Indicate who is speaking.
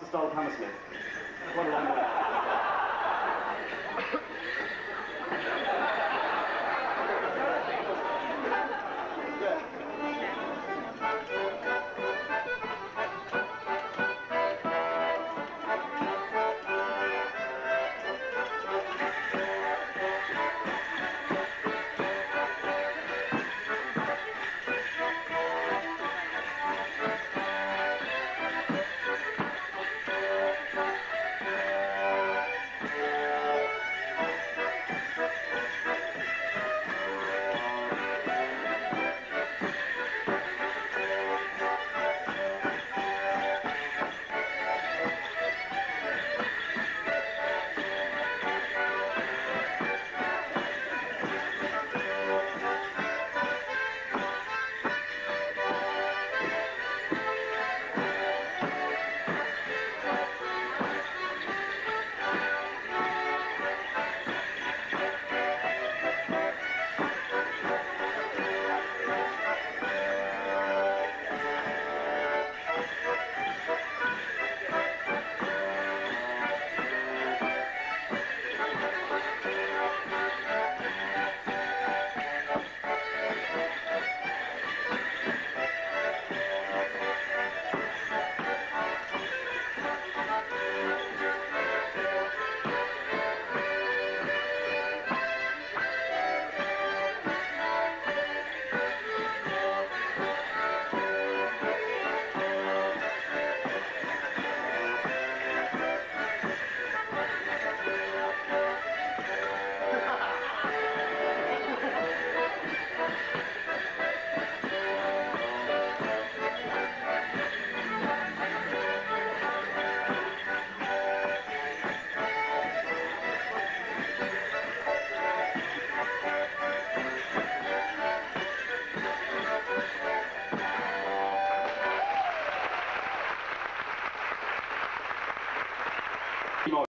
Speaker 1: to style Hammersmith. Quite a long way. not